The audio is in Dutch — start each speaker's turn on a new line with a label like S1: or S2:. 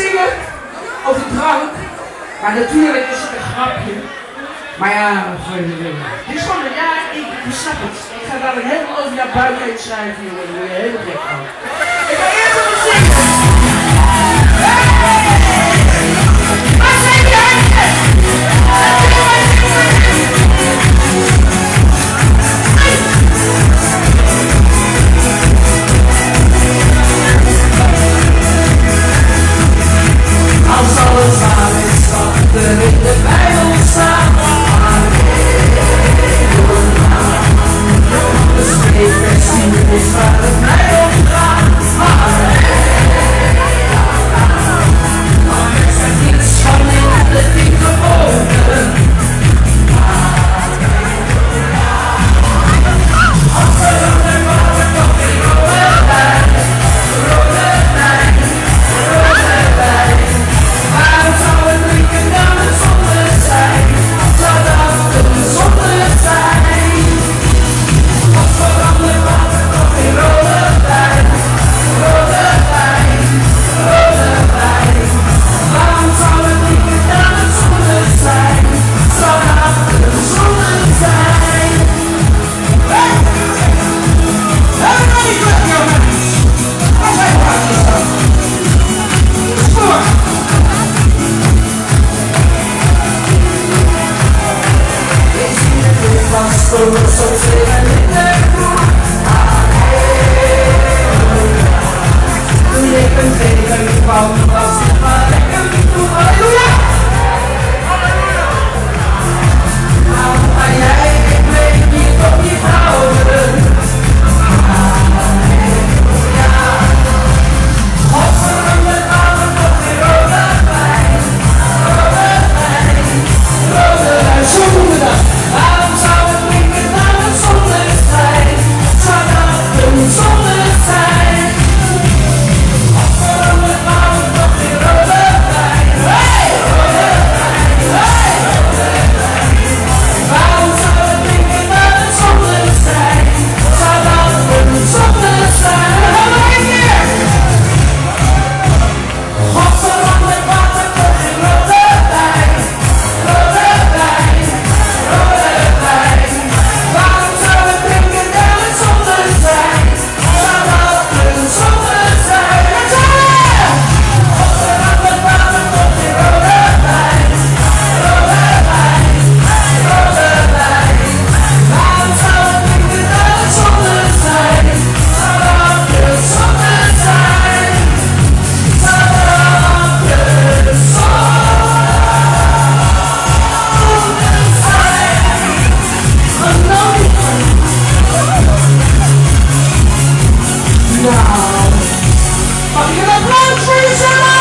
S1: zingen over drank. Maar natuurlijk is het een grapje. Maar ja, dit is gewoon een ja, ik, ik het. Ik ga daar helemaal over jouw buik heen schrijven, jongen. Word je helemaal gek van.
S2: so take I'm gonna run for